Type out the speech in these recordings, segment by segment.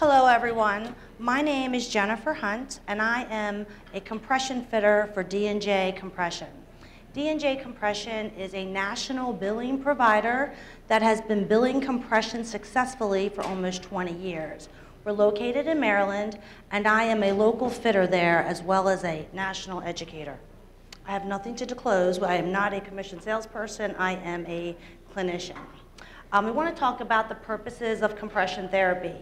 Hello, everyone. My name is Jennifer Hunt, and I am a compression fitter for D&J Compression. D&J Compression is a national billing provider that has been billing compression successfully for almost 20 years. We're located in Maryland, and I am a local fitter there as well as a national educator. I have nothing to disclose. I am not a commission salesperson. I am a clinician. Um, we want to talk about the purposes of compression therapy.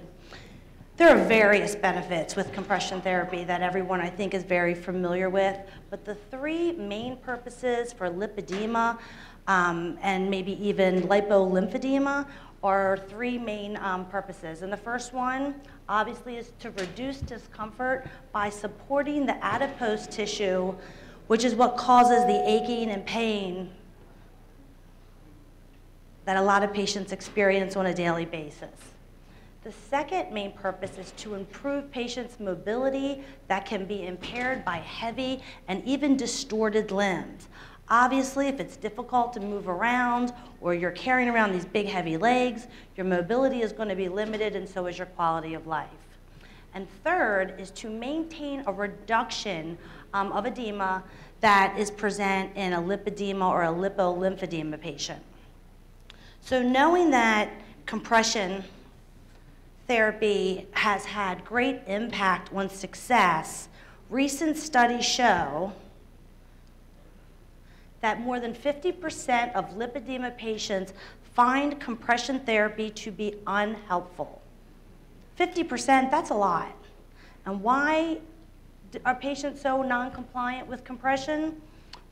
There are various benefits with compression therapy that everyone I think is very familiar with, but the three main purposes for lipedema um, and maybe even lipolymphedema are three main um, purposes. And the first one, obviously, is to reduce discomfort by supporting the adipose tissue, which is what causes the aching and pain that a lot of patients experience on a daily basis. The second main purpose is to improve patients' mobility that can be impaired by heavy and even distorted limbs. Obviously, if it's difficult to move around or you're carrying around these big heavy legs, your mobility is going to be limited and so is your quality of life. And third is to maintain a reduction um, of edema that is present in a lipedema or a lipolymphedema patient. So knowing that compression therapy has had great impact on success, recent studies show that more than 50% of lipedema patients find compression therapy to be unhelpful. 50%, that's a lot. And why are patients so non-compliant with compression?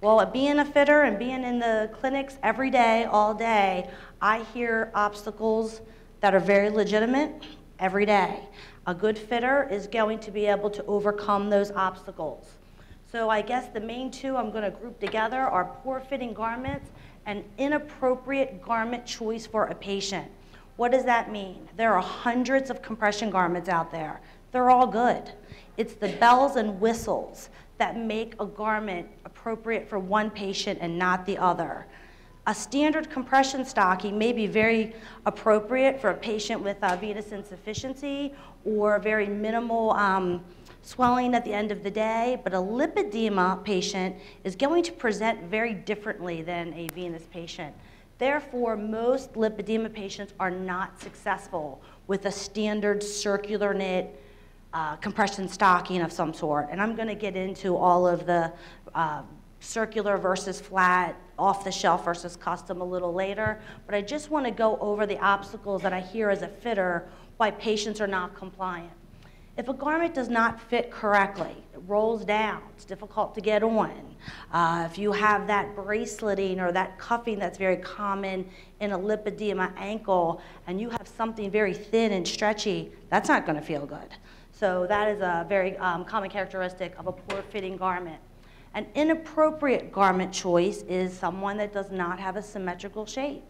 Well, being a fitter and being in the clinics every day, all day, I hear obstacles that are very legitimate every day. A good fitter is going to be able to overcome those obstacles. So I guess the main two I'm going to group together are poor fitting garments and inappropriate garment choice for a patient. What does that mean? There are hundreds of compression garments out there. They're all good. It's the bells and whistles that make a garment appropriate for one patient and not the other. A standard compression stocking may be very appropriate for a patient with uh, venous insufficiency or very minimal um, swelling at the end of the day, but a lipedema patient is going to present very differently than a venous patient. Therefore, most lipedema patients are not successful with a standard circular knit uh, compression stocking of some sort. And I'm going to get into all of the uh, circular versus flat, off the shelf versus custom a little later, but I just want to go over the obstacles that I hear as a fitter why patients are not compliant. If a garment does not fit correctly, it rolls down, it's difficult to get on. Uh, if you have that braceleting or that cuffing that's very common in a lipedema ankle and you have something very thin and stretchy, that's not going to feel good. So that is a very um, common characteristic of a poor fitting garment. An inappropriate garment choice is someone that does not have a symmetrical shape.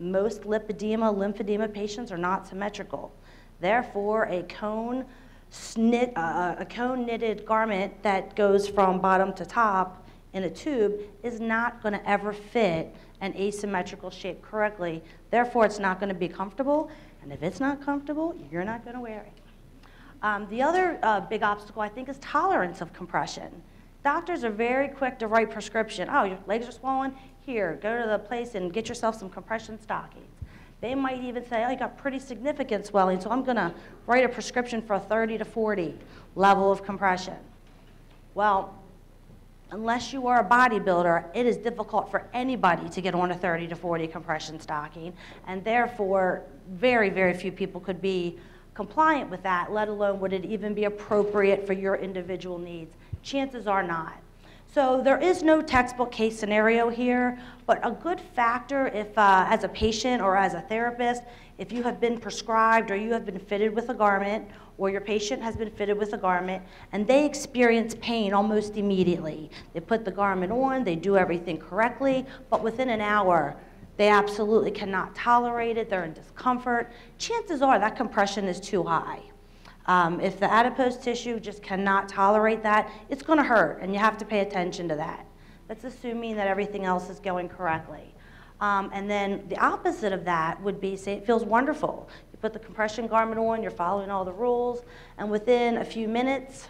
Most lipedema, lymphedema patients are not symmetrical. Therefore, a cone, snit, uh, a cone knitted garment that goes from bottom to top in a tube is not going to ever fit an asymmetrical shape correctly. Therefore, it's not going to be comfortable. And if it's not comfortable, you're not going to wear it. Um, the other uh, big obstacle, I think, is tolerance of compression. Doctors are very quick to write prescription. Oh, your legs are swollen? Here, go to the place and get yourself some compression stockings. They might even say, oh, you got pretty significant swelling, so I'm going to write a prescription for a 30 to 40 level of compression. Well, unless you are a bodybuilder, it is difficult for anybody to get on a 30 to 40 compression stocking, and therefore, very, very few people could be compliant with that, let alone would it even be appropriate for your individual needs. Chances are not. So there is no textbook case scenario here, but a good factor if, uh, as a patient or as a therapist, if you have been prescribed or you have been fitted with a garment or your patient has been fitted with a garment and they experience pain almost immediately. They put the garment on, they do everything correctly, but within an hour, they absolutely cannot tolerate it, they're in discomfort. Chances are that compression is too high. Um, if the adipose tissue just cannot tolerate that, it's going to hurt, and you have to pay attention to that. That's assuming that everything else is going correctly. Um, and then the opposite of that would be, say, it feels wonderful. You put the compression garment on, you're following all the rules, and within a few minutes,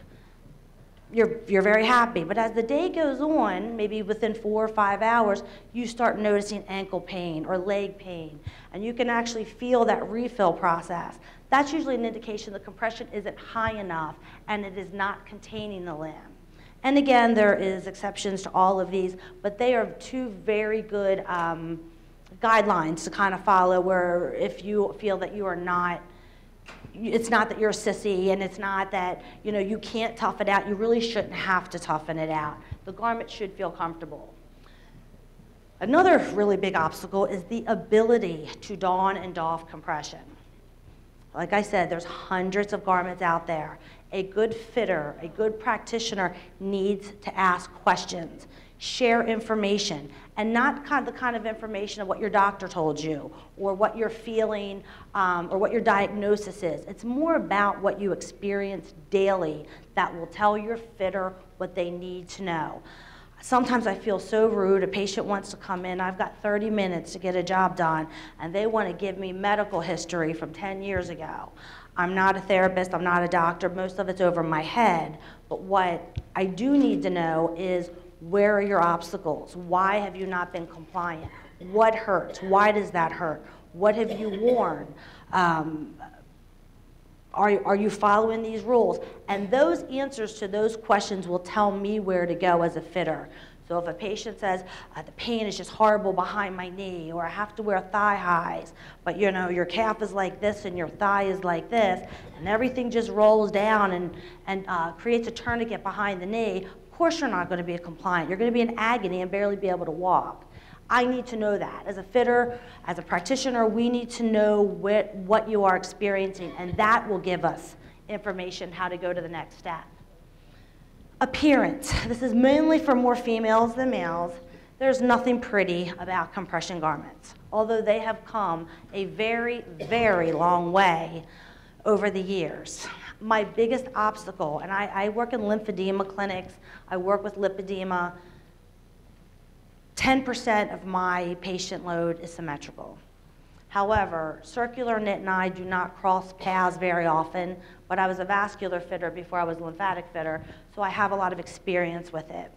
you're, you're very happy. But as the day goes on, maybe within four or five hours, you start noticing ankle pain or leg pain. And you can actually feel that refill process. That's usually an indication the compression isn't high enough and it is not containing the limb. And again, there is exceptions to all of these, but they are two very good um, guidelines to kind of follow where if you feel that you are not it's not that you're a sissy and it's not that you know you can't tough it out. You really shouldn't have to toughen it out. The garment should feel comfortable. Another really big obstacle is the ability to don and doff compression. Like i said there's hundreds of garments out there. A good fitter a good practitioner needs to ask questions share information and not kind of the kind of information of what your doctor told you or what you're feeling um, or what your diagnosis is. It's more about what you experience daily that will tell your fitter what they need to know. Sometimes I feel so rude. A patient wants to come in. I've got 30 minutes to get a job done, and they want to give me medical history from 10 years ago. I'm not a therapist, I'm not a doctor, most of it's over my head. But what I do need to know is where are your obstacles? Why have you not been compliant? What hurts? Why does that hurt? What have you worn? Um, are, are you following these rules? And those answers to those questions will tell me where to go as a fitter. So if a patient says, uh, the pain is just horrible behind my knee, or I have to wear thigh highs, but you know, your calf is like this and your thigh is like this, and everything just rolls down and, and uh, creates a tourniquet behind the knee, course you're not going to be a compliant. You're going to be in agony and barely be able to walk. I need to know that. As a fitter, as a practitioner, we need to know what, what you are experiencing, and that will give us information how to go to the next step. Appearance. This is mainly for more females than males. There's nothing pretty about compression garments, although they have come a very, very long way over the years my biggest obstacle, and I, I work in lymphedema clinics, I work with lipedema, 10% of my patient load is symmetrical. However, circular knit and I do not cross paths very often, but I was a vascular fitter before I was a lymphatic fitter, so I have a lot of experience with it.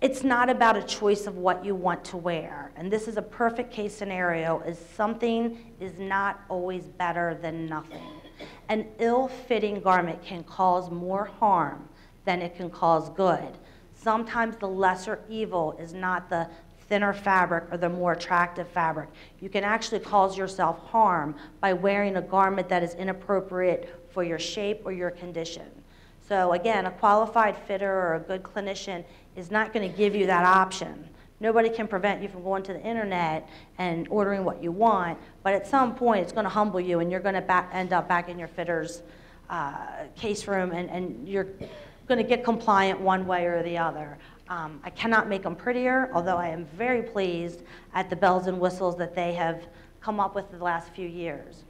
It's not about a choice of what you want to wear, and this is a perfect case scenario is something is not always better than nothing. An ill-fitting garment can cause more harm than it can cause good. Sometimes the lesser evil is not the thinner fabric or the more attractive fabric. You can actually cause yourself harm by wearing a garment that is inappropriate for your shape or your condition. So again, a qualified fitter or a good clinician is not going to give you that option. Nobody can prevent you from going to the internet and ordering what you want, but at some point it's going to humble you and you're going to end up back in your fitter's uh, case room and, and you're going to get compliant one way or the other. Um, I cannot make them prettier, although I am very pleased at the bells and whistles that they have come up with the last few years.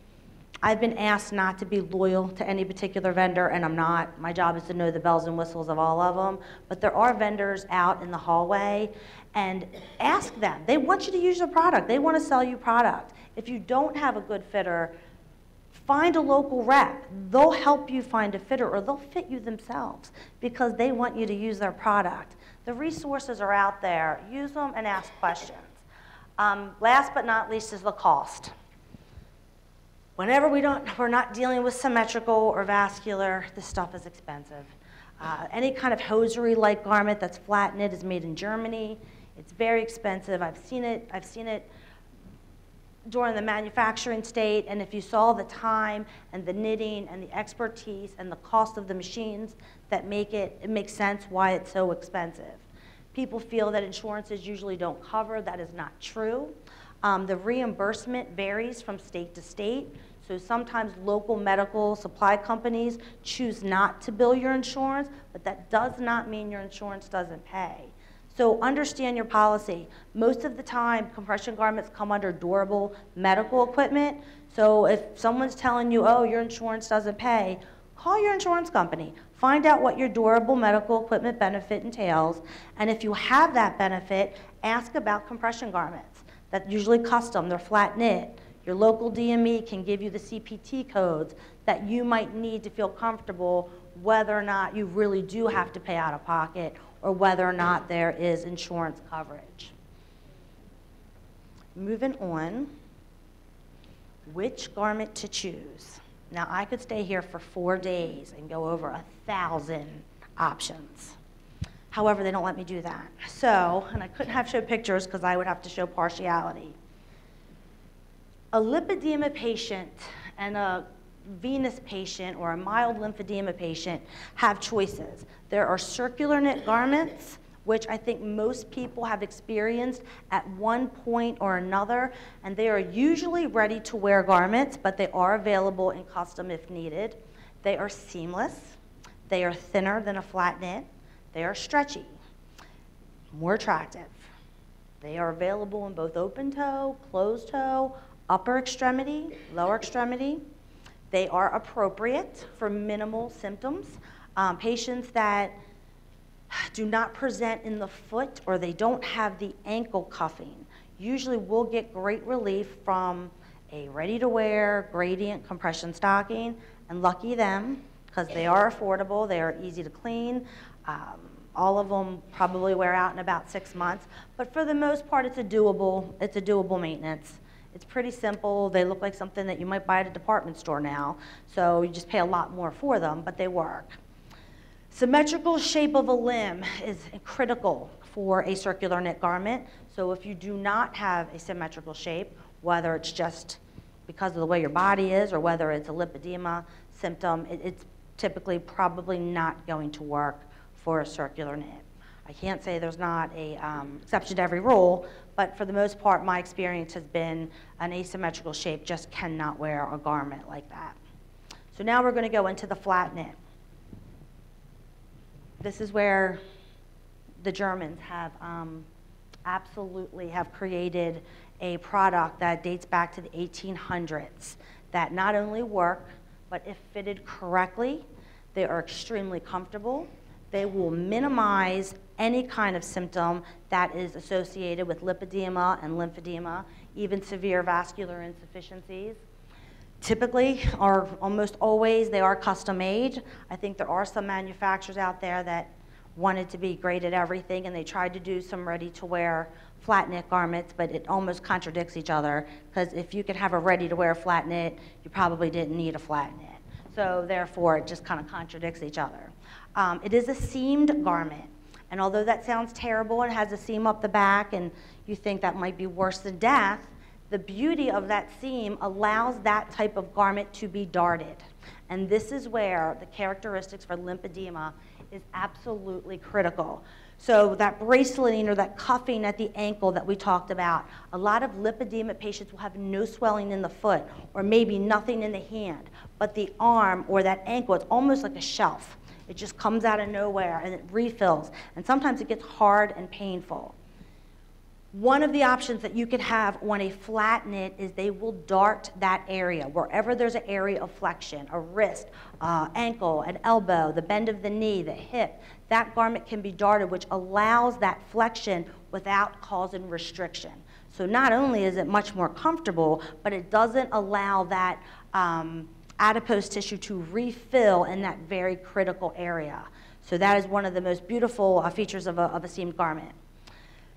I've been asked not to be loyal to any particular vendor, and I'm not. My job is to know the bells and whistles of all of them. But there are vendors out in the hallway, and ask them. They want you to use their product. They want to sell you product. If you don't have a good fitter, find a local rep. They'll help you find a fitter, or they'll fit you themselves because they want you to use their product. The resources are out there. Use them and ask questions. Um, last but not least is the cost. Whenever we don't, we're not dealing with symmetrical or vascular, this stuff is expensive. Uh, any kind of hosiery-like garment that's flat knit is made in Germany. It's very expensive. I've seen it. I've seen it during the manufacturing state, and if you saw the time and the knitting and the expertise and the cost of the machines that make it, it makes sense why it's so expensive. People feel that insurances usually don't cover. That is not true. Um, the reimbursement varies from state to state. So sometimes local medical supply companies choose not to bill your insurance, but that does not mean your insurance doesn't pay. So understand your policy. Most of the time, compression garments come under durable medical equipment. So if someone's telling you, oh, your insurance doesn't pay, call your insurance company. Find out what your durable medical equipment benefit entails. And if you have that benefit, ask about compression garments. That's usually custom, they're flat knit. Your local DME can give you the CPT codes that you might need to feel comfortable whether or not you really do have to pay out of pocket or whether or not there is insurance coverage. Moving on, which garment to choose? Now, I could stay here for four days and go over a thousand options. However, they don't let me do that. So, and I couldn't have showed pictures because I would have to show partiality. A lipedema patient and a venous patient or a mild lymphedema patient have choices. There are circular knit garments, which I think most people have experienced at one point or another, and they are usually ready to wear garments, but they are available in custom if needed. They are seamless, they are thinner than a flat knit, they are stretchy, more attractive. They are available in both open toe, closed toe, upper extremity, lower extremity. They are appropriate for minimal symptoms. Um, patients that do not present in the foot or they don't have the ankle cuffing usually will get great relief from a ready-to-wear gradient compression stocking, and lucky them, because they are affordable, they are easy to clean. Um, all of them probably wear out in about six months, but for the most part, it's a doable, it's a doable maintenance. It's pretty simple. They look like something that you might buy at a department store now, so you just pay a lot more for them, but they work. Symmetrical shape of a limb is critical for a circular knit garment. So if you do not have a symmetrical shape, whether it's just because of the way your body is or whether it's a lipedema symptom, it, it's typically probably not going to work for a circular knit. I can't say there's not a um, exception to every rule, but for the most part, my experience has been an asymmetrical shape just cannot wear a garment like that. So now we're going to go into the flat knit. This is where the Germans have um, absolutely have created a product that dates back to the 1800s that not only work, but if fitted correctly, they are extremely comfortable. They will minimize any kind of symptom that is associated with lipedema and lymphedema, even severe vascular insufficiencies. Typically, or almost always, they are custom made. I think there are some manufacturers out there that wanted to be great at everything and they tried to do some ready to wear flat knit garments, but it almost contradicts each other because if you could have a ready to wear flat knit, you probably didn't need a flat knit. So therefore, it just kind of contradicts each other. Um, it is a seamed garment. And although that sounds terrible and has a seam up the back and you think that might be worse than death, the beauty of that seam allows that type of garment to be darted. And this is where the characteristics for lymphedema is absolutely critical. So that braceleting or that cuffing at the ankle that we talked about, a lot of lipedema patients will have no swelling in the foot or maybe nothing in the hand, but the arm or that ankle, it's almost like a shelf. It just comes out of nowhere and it refills. And sometimes it gets hard and painful. One of the options that you could have on a flat knit is they will dart that area. Wherever there's an area of flexion, a wrist, uh, ankle, an elbow, the bend of the knee, the hip, that garment can be darted, which allows that flexion without causing restriction. So not only is it much more comfortable, but it doesn't allow that um, adipose tissue to refill in that very critical area. So that is one of the most beautiful uh, features of a, of a seamed garment.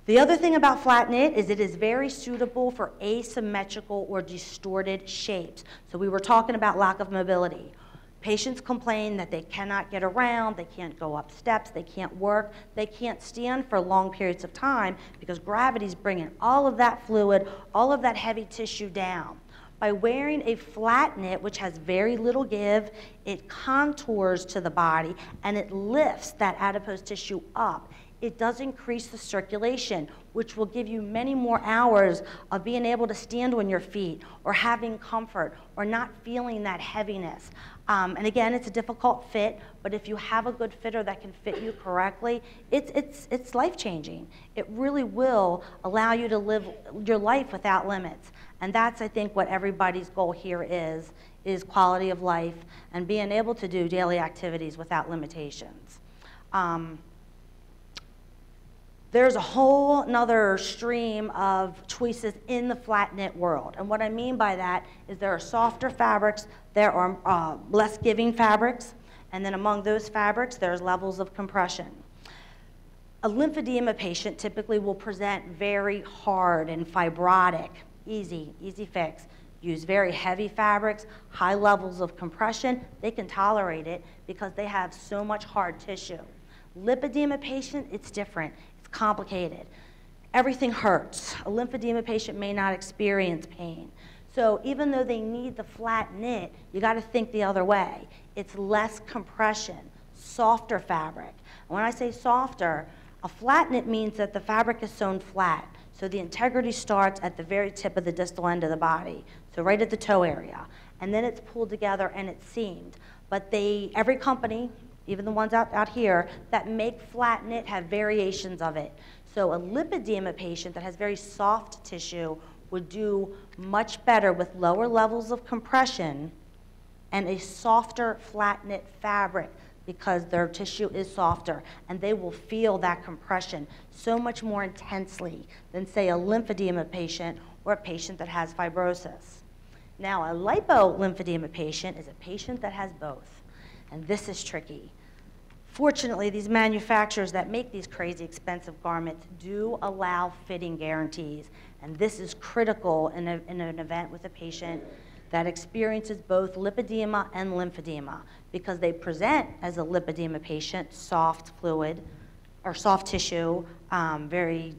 The other thing about flat knit is it is very suitable for asymmetrical or distorted shapes. So we were talking about lack of mobility. Patients complain that they cannot get around, they can't go up steps, they can't work, they can't stand for long periods of time because gravity is bringing all of that fluid, all of that heavy tissue down. By wearing a flat knit, which has very little give, it contours to the body and it lifts that adipose tissue up it does increase the circulation, which will give you many more hours of being able to stand on your feet or having comfort or not feeling that heaviness. Um, and again, it's a difficult fit, but if you have a good fitter that can fit you correctly, it's, it's, it's life changing. It really will allow you to live your life without limits. And that's, I think, what everybody's goal here is, is quality of life and being able to do daily activities without limitations. Um, there's a whole another stream of choices in the flat knit world. And what I mean by that is there are softer fabrics, there are uh, less giving fabrics, and then among those fabrics, there's levels of compression. A lymphedema patient typically will present very hard and fibrotic, easy, easy fix. Use very heavy fabrics, high levels of compression. They can tolerate it because they have so much hard tissue. Lipedema patient, it's different. Complicated. Everything hurts. A lymphedema patient may not experience pain. So even though they need the flat knit, you got to think the other way. It's less compression, softer fabric. And when I say softer, a flat knit means that the fabric is sewn flat. So the integrity starts at the very tip of the distal end of the body, so right at the toe area. And then it's pulled together and it's seamed. But they, every company, even the ones out, out here, that make flat knit have variations of it. So a lipedema patient that has very soft tissue would do much better with lower levels of compression and a softer flat knit fabric because their tissue is softer and they will feel that compression so much more intensely than, say, a lymphedema patient or a patient that has fibrosis. Now, a lipolymphedema patient is a patient that has both, and this is tricky. Fortunately, these manufacturers that make these crazy expensive garments do allow fitting guarantees, and this is critical in, a, in an event with a patient that experiences both lipedema and lymphedema because they present as a lipedema patient, soft fluid or soft tissue, um, very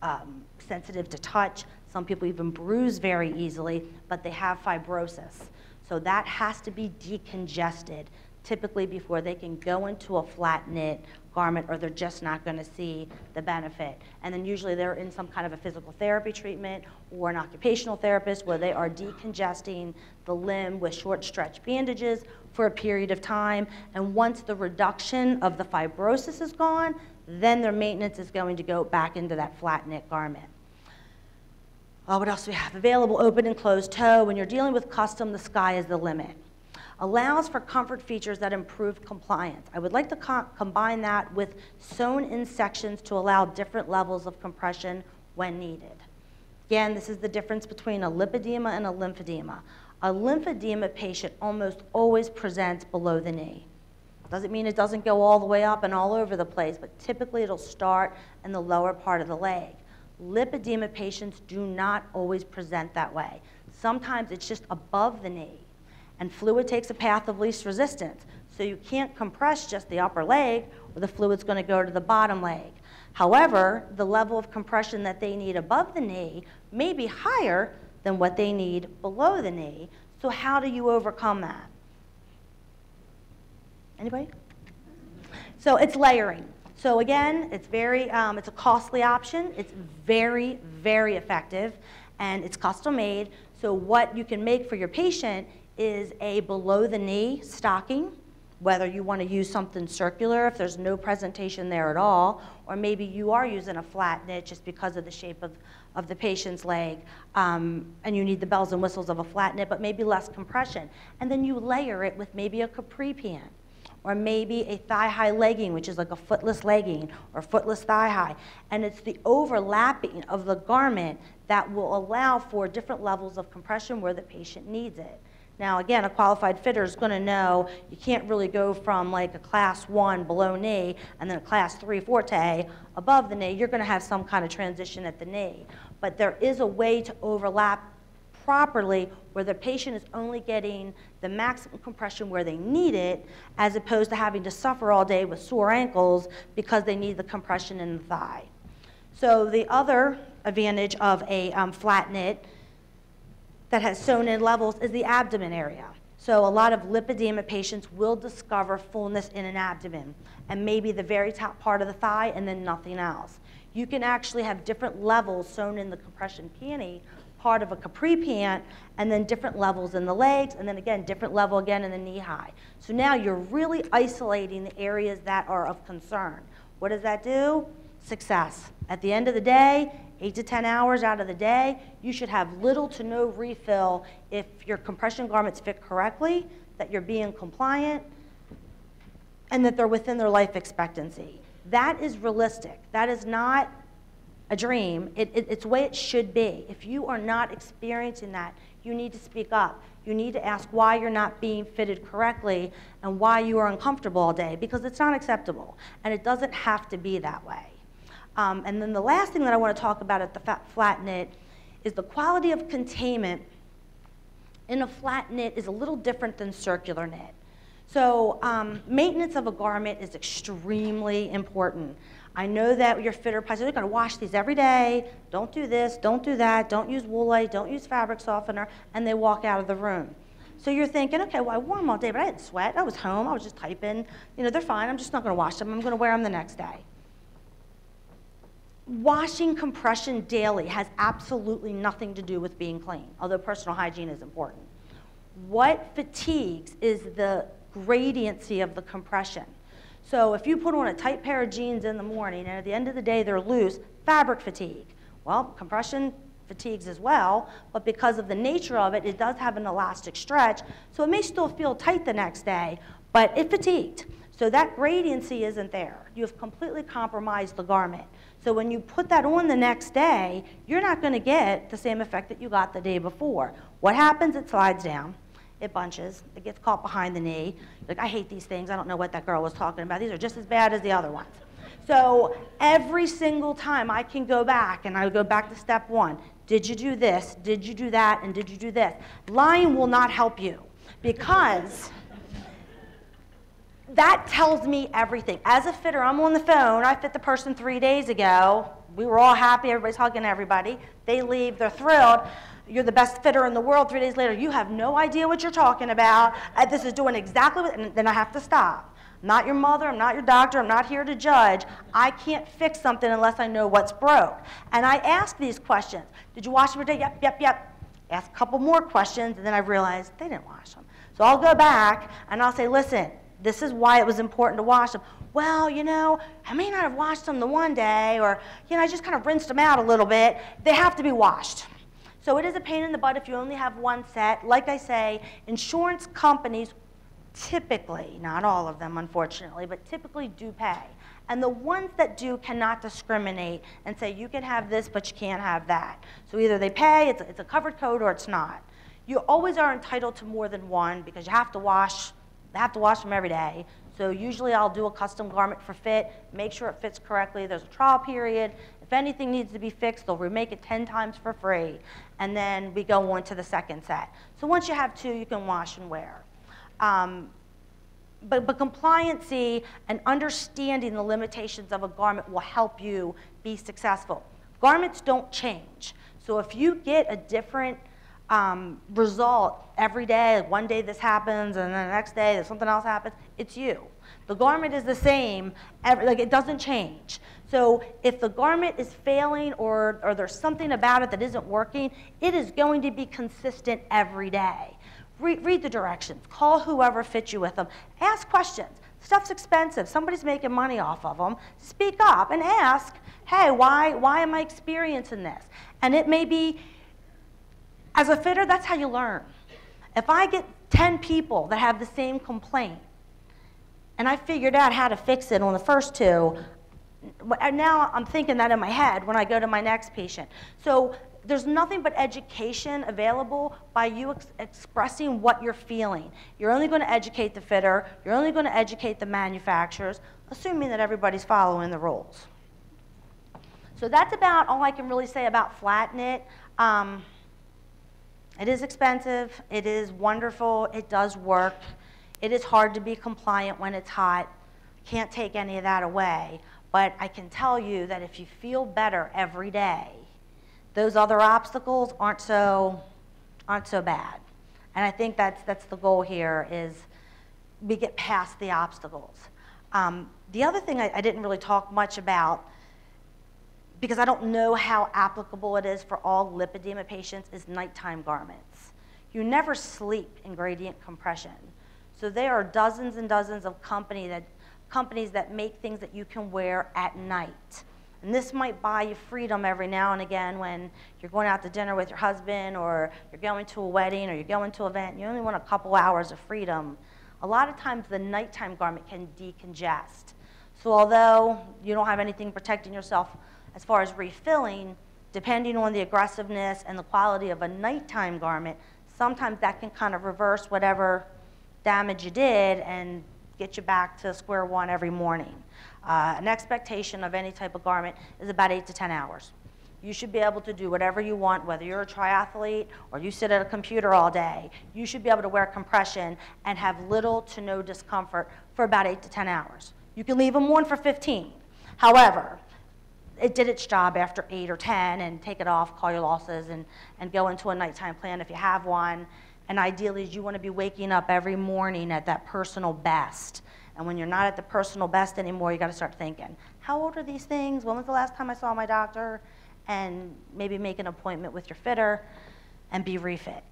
um, sensitive to touch. Some people even bruise very easily, but they have fibrosis. So that has to be decongested typically before they can go into a flat knit garment or they're just not going to see the benefit. And then usually they're in some kind of a physical therapy treatment or an occupational therapist where they are decongesting the limb with short stretch bandages for a period of time. And once the reduction of the fibrosis is gone, then their maintenance is going to go back into that flat knit garment. Oh, what else do we have? Available open and closed toe. When you're dealing with custom, the sky is the limit allows for comfort features that improve compliance. I would like to co combine that with sewn-in sections to allow different levels of compression when needed. Again, this is the difference between a lipedema and a lymphedema. A lymphedema patient almost always presents below the knee. Doesn't mean it doesn't go all the way up and all over the place, but typically it'll start in the lower part of the leg. Lipedema patients do not always present that way. Sometimes it's just above the knee and fluid takes a path of least resistance. So you can't compress just the upper leg, or the fluid's going to go to the bottom leg. However, the level of compression that they need above the knee may be higher than what they need below the knee. So how do you overcome that? Anybody? So it's layering. So again, it's very, um, it's a costly option. It's very, very effective, and it's custom made. So what you can make for your patient is a below the knee stocking, whether you want to use something circular if there's no presentation there at all, or maybe you are using a flat knit just because of the shape of, of the patient's leg, um, and you need the bells and whistles of a flat knit, but maybe less compression. And then you layer it with maybe a capri pant, or maybe a thigh-high legging, which is like a footless legging, or footless thigh-high. And it's the overlapping of the garment that will allow for different levels of compression where the patient needs it. Now, again, a qualified fitter is going to know you can't really go from like a class one below knee and then a class three forte above the knee. You're going to have some kind of transition at the knee. But there is a way to overlap properly where the patient is only getting the maximum compression where they need it as opposed to having to suffer all day with sore ankles because they need the compression in the thigh. So the other advantage of a um, flat knit that has sewn in levels is the abdomen area. So a lot of lipedema patients will discover fullness in an abdomen and maybe the very top part of the thigh and then nothing else. You can actually have different levels sewn in the compression panty, part of a capri pant, and then different levels in the legs, and then again, different level again in the knee high. So now you're really isolating the areas that are of concern. What does that do? Success. At the end of the day, eight to 10 hours out of the day, you should have little to no refill if your compression garments fit correctly, that you're being compliant, and that they're within their life expectancy. That is realistic. That is not a dream. It, it, it's the way it should be. If you are not experiencing that, you need to speak up. You need to ask why you're not being fitted correctly and why you are uncomfortable all day because it's not acceptable and it doesn't have to be that way. Um, and then the last thing that I want to talk about at the flat knit is the quality of containment in a flat knit is a little different than circular knit. So um, maintenance of a garment is extremely important. I know that your fitter pies, you're going to wash these every day. Don't do this, don't do that, don't use woolite, don't use fabric softener, and they walk out of the room. So you're thinking, okay, well, I wore them all day, but I didn't sweat. I was home. I was just typing. You know, they're fine. I'm just not going to wash them. I'm going to wear them the next day. Washing compression daily has absolutely nothing to do with being clean, although personal hygiene is important. What fatigues is the gradiency of the compression. So if you put on a tight pair of jeans in the morning and at the end of the day they're loose, fabric fatigue. Well, compression fatigues as well, but because of the nature of it, it does have an elastic stretch, so it may still feel tight the next day, but it fatigued. So that gradiency isn't there. You have completely compromised the garment. So when you put that on the next day, you're not going to get the same effect that you got the day before. What happens? It slides down it bunches, it gets caught behind the knee. Like, I hate these things. I don't know what that girl was talking about. These are just as bad as the other ones. So every single time I can go back and I go back to step one. Did you do this? Did you do that? And did you do this? Lying will not help you because that tells me everything. As a fitter, I'm on the phone. I fit the person three days ago. We were all happy. Everybody's hugging everybody. They leave. They're thrilled you're the best fitter in the world. Three days later, you have no idea what you're talking about. Uh, this is doing exactly what, and then I have to stop. I'm not your mother, I'm not your doctor, I'm not here to judge. I can't fix something unless I know what's broke. And I ask these questions. Did you wash them today? Yep, yep, yep. Ask a couple more questions, and then I realize they didn't wash them. So I'll go back and I'll say, listen, this is why it was important to wash them. Well, you know, I may not have washed them the one day, or, you know, I just kind of rinsed them out a little bit. They have to be washed. So it is a pain in the butt if you only have one set. Like I say, insurance companies typically, not all of them unfortunately, but typically do pay. And the ones that do cannot discriminate and say you can have this, but you can't have that. So either they pay, it's a, it's a covered code, or it's not. You always are entitled to more than one because you have to wash, they have to wash them every day. So usually I'll do a custom garment for fit, make sure it fits correctly. There's a trial period. If anything needs to be fixed, they'll remake it 10 times for free. And then we go on to the second set. So once you have two, you can wash and wear. Um, but, but compliancy and understanding the limitations of a garment will help you be successful. Garments don't change. So if you get a different um, result every day. One day this happens, and then the next day something else happens. It's you. The garment is the same. Every, like it doesn't change. So if the garment is failing or, or there's something about it that isn't working, it is going to be consistent every day. Read, read the directions. Call whoever fits you with them. Ask questions. Stuff's expensive. Somebody's making money off of them. Speak up and ask, hey, why, why am I experiencing this? And it may be as a fitter, that's how you learn. If I get 10 people that have the same complaint, and I figured out how to fix it on the first two, now I'm thinking that in my head when I go to my next patient. So there's nothing but education available by you ex expressing what you're feeling. You're only going to educate the fitter, you're only going to educate the manufacturers, assuming that everybody's following the rules. So that's about all I can really say about flat knit. Um, it is expensive, it is wonderful, it does work. It is hard to be compliant when it's hot. Can't take any of that away. But I can tell you that if you feel better every day, those other obstacles aren't so, aren't so bad. And I think that's, that's the goal here is we get past the obstacles. Um, the other thing I, I didn't really talk much about because I don't know how applicable it is for all lipedema patients, is nighttime garments. You never sleep in gradient compression. So there are dozens and dozens of company that, companies that make things that you can wear at night. And this might buy you freedom every now and again when you're going out to dinner with your husband or you're going to a wedding or you're going to an event and you only want a couple hours of freedom. A lot of times the nighttime garment can decongest. So although you don't have anything protecting yourself as far as refilling, depending on the aggressiveness and the quality of a nighttime garment, sometimes that can kind of reverse whatever damage you did and get you back to square one every morning. Uh, an expectation of any type of garment is about eight to 10 hours. You should be able to do whatever you want, whether you're a triathlete or you sit at a computer all day. You should be able to wear compression and have little to no discomfort for about eight to 10 hours. You can leave them on for 15. However, it did its job after eight or 10 and take it off, call your losses, and, and go into a nighttime plan if you have one. And ideally, you want to be waking up every morning at that personal best. And when you're not at the personal best anymore, you got to start thinking, how old are these things? When was the last time I saw my doctor? And maybe make an appointment with your fitter and be refit.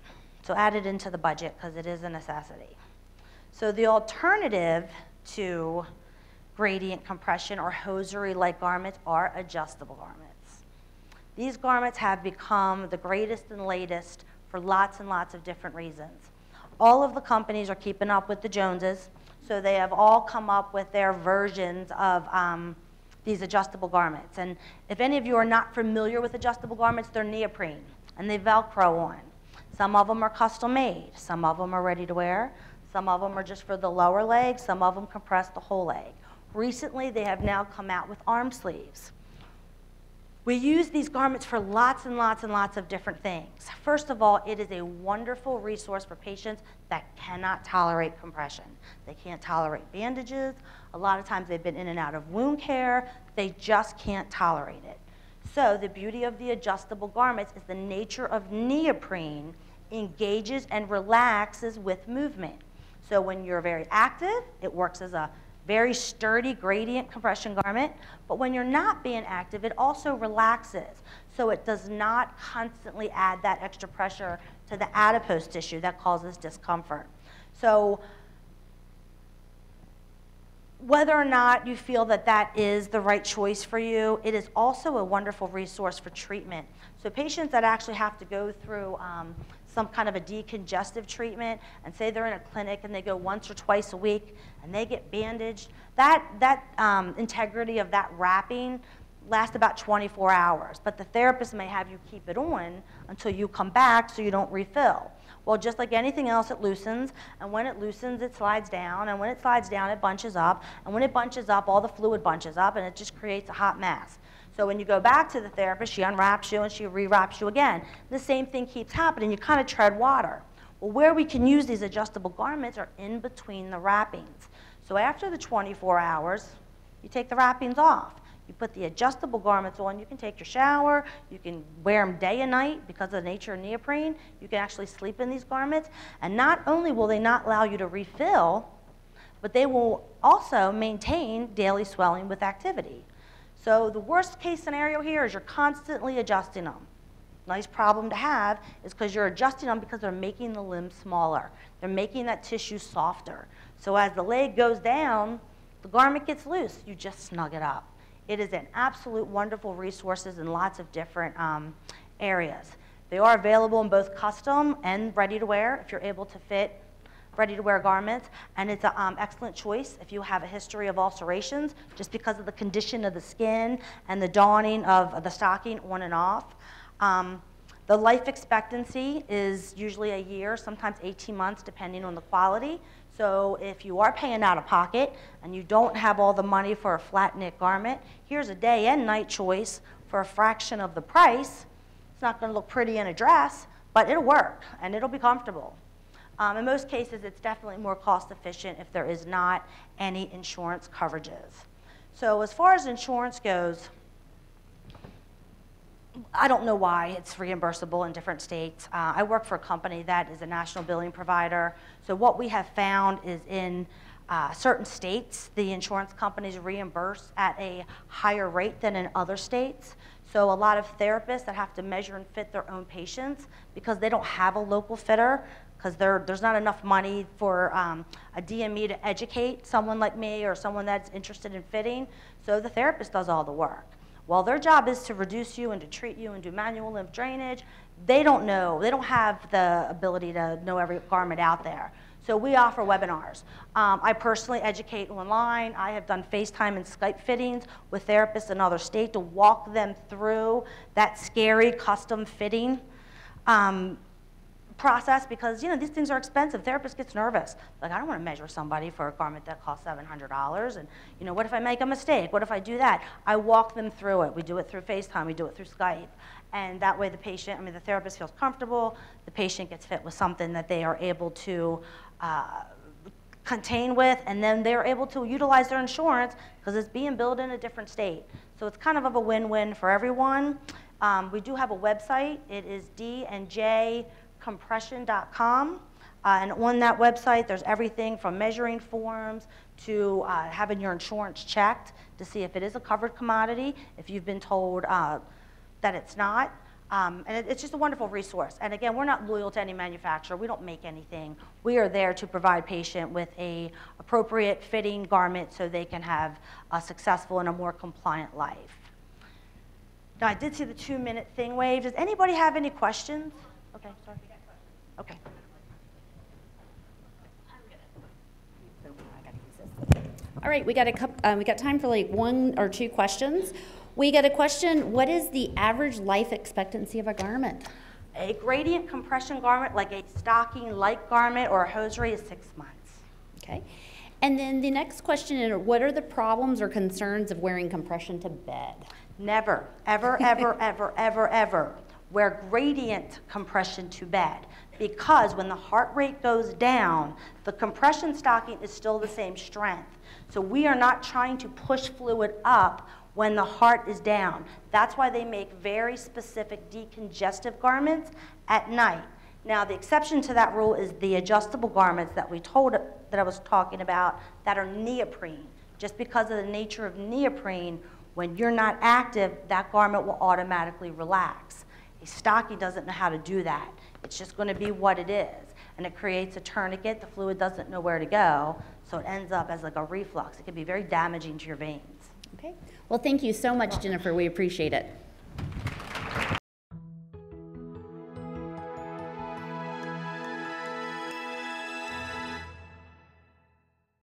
So add it into the budget because it is a necessity. So the alternative to gradient compression or hosiery-like garments are adjustable garments. These garments have become the greatest and latest for lots and lots of different reasons. All of the companies are keeping up with the Joneses, so they have all come up with their versions of um, these adjustable garments. And if any of you are not familiar with adjustable garments, they're neoprene and they Velcro on. Some of them are custom made, some of them are ready to wear, some of them are just for the lower leg, some of them compress the whole leg. Recently, they have now come out with arm sleeves. We use these garments for lots and lots and lots of different things. First of all, it is a wonderful resource for patients that cannot tolerate compression. They can't tolerate bandages. A lot of times they've been in and out of wound care. They just can't tolerate it. So the beauty of the adjustable garments is the nature of neoprene engages and relaxes with movement. So when you're very active, it works as a very sturdy gradient compression garment, but when you're not being active, it also relaxes. So it does not constantly add that extra pressure to the adipose tissue that causes discomfort. So whether or not you feel that that is the right choice for you, it is also a wonderful resource for treatment. So patients that actually have to go through um, some kind of a decongestive treatment and say they're in a clinic and they go once or twice a week and they get bandaged, that, that um, integrity of that wrapping lasts about 24 hours. But the therapist may have you keep it on until you come back so you don't refill. Well, just like anything else, it loosens, and when it loosens, it slides down, and when it slides down, it bunches up, and when it bunches up, all the fluid bunches up, and it just creates a hot mess. So when you go back to the therapist, she unwraps you and she rewraps you again. The same thing keeps happening. You kind of tread water. Well, where we can use these adjustable garments are in between the wrappings. So after the 24 hours, you take the wrappings off. You put the adjustable garments on. You can take your shower. You can wear them day and night because of the nature of neoprene. You can actually sleep in these garments. And not only will they not allow you to refill, but they will also maintain daily swelling with activity. So the worst case scenario here is you're constantly adjusting them. Nice problem to have is because you're adjusting them because they're making the limb smaller. They're making that tissue softer. So as the leg goes down, the garment gets loose. You just snug it up. It is an absolute wonderful resources in lots of different um, areas. They are available in both custom and ready to wear if you're able to fit ready to wear garments, and it's an um, excellent choice if you have a history of ulcerations, just because of the condition of the skin and the donning of the stocking on and off. Um, the life expectancy is usually a year, sometimes 18 months, depending on the quality. So if you are paying out of pocket and you don't have all the money for a flat knit garment, here's a day and night choice for a fraction of the price. It's not going to look pretty in a dress, but it'll work and it'll be comfortable. Um, in most cases, it's definitely more cost efficient if there is not any insurance coverages. So as far as insurance goes, I don't know why it's reimbursable in different states. Uh, I work for a company that is a national billing provider. So what we have found is in uh, certain states, the insurance companies reimburse at a higher rate than in other states. So a lot of therapists that have to measure and fit their own patients because they don't have a local fitter because there's not enough money for um, a DME to educate someone like me or someone that's interested in fitting. So the therapist does all the work. While their job is to reduce you and to treat you and do manual lymph drainage, they don't know, they don't have the ability to know every garment out there. So we offer webinars. Um, I personally educate online. I have done FaceTime and Skype fittings with therapists in other states to walk them through that scary custom fitting. Um, process because you know these things are expensive. Therapist gets nervous. Like I don't want to measure somebody for a garment that costs seven hundred dollars, and you know what if I make a mistake? What if I do that? I walk them through it. We do it through FaceTime. We do it through Skype, and that way the patient, I mean the therapist feels comfortable. The patient gets fit with something that they are able to. Uh, contain with, and then they're able to utilize their insurance because it's being billed in a different state. So it's kind of, of a win-win for everyone. Um, we do have a website. It is D and J compression.com. Uh, and on that website, there's everything from measuring forms to uh, having your insurance checked to see if it is a covered commodity, if you've been told uh, that it's not. Um, and it, it's just a wonderful resource. And again, we're not loyal to any manufacturer. We don't make anything. We are there to provide patient with a appropriate fitting garment so they can have a successful and a more compliant life. Now, I did see the two-minute thing wave. Does anybody have any questions? Okay, sorry. Okay. All right, we got a couple, um, we got time for like one or two questions. We got a question, what is the average life expectancy of a garment? A gradient compression garment, like a stocking-like garment or a hosiery, is six months. Okay. And then the next question is, what are the problems or concerns of wearing compression to bed? Never, ever, ever, ever, ever, ever wear gradient compression to bed because when the heart rate goes down, the compression stocking is still the same strength. So we are not trying to push fluid up when the heart is down. That's why they make very specific decongestive garments at night. Now, the exception to that rule is the adjustable garments that we told that I was talking about that are neoprene. Just because of the nature of neoprene, when you're not active, that garment will automatically relax. A stocking doesn't know how to do that. It's just going to be what it is. And it creates a tourniquet. The fluid doesn't know where to go. So it ends up as like a reflux. It can be very damaging to your veins. Okay. Well, thank you so much, Jennifer. We appreciate it.